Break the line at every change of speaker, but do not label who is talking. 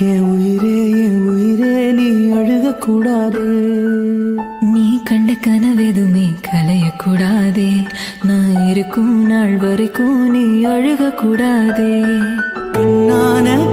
என் உயிரே என் உயிரே நீ அழுகக்கூடாது.
நீ கண்ட கனவெதுமே கலையக்கூடாதே. நான் இருக்கும் நாள் வரைக்கும் நீ அழுகக்கூடாதே. பொன்னான